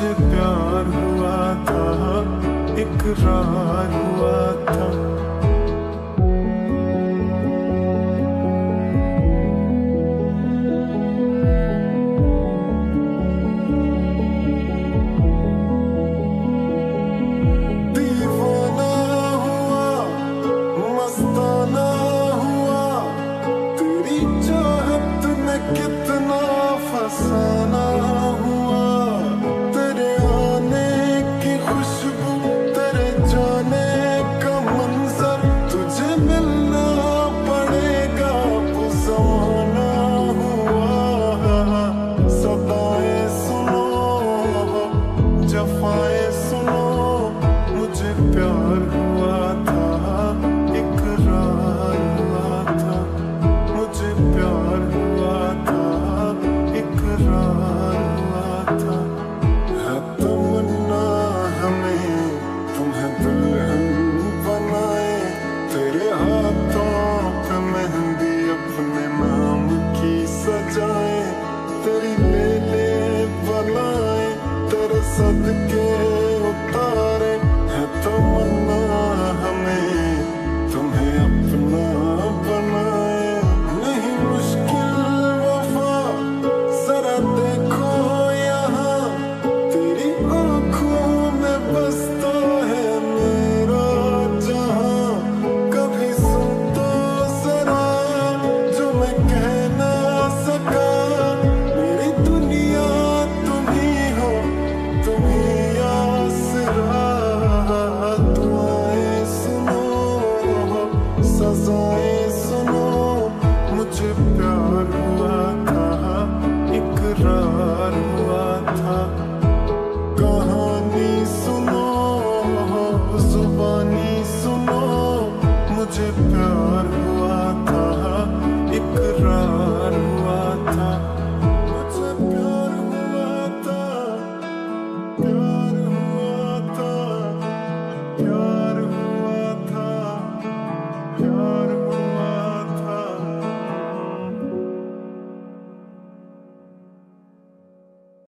मुझे प्यार हुआ था इकरार हुआ Super. something मुझे प्यार हुआ था इकरार हुआ था। कहानी सुनो जुबानी सुनो मुझे प्यार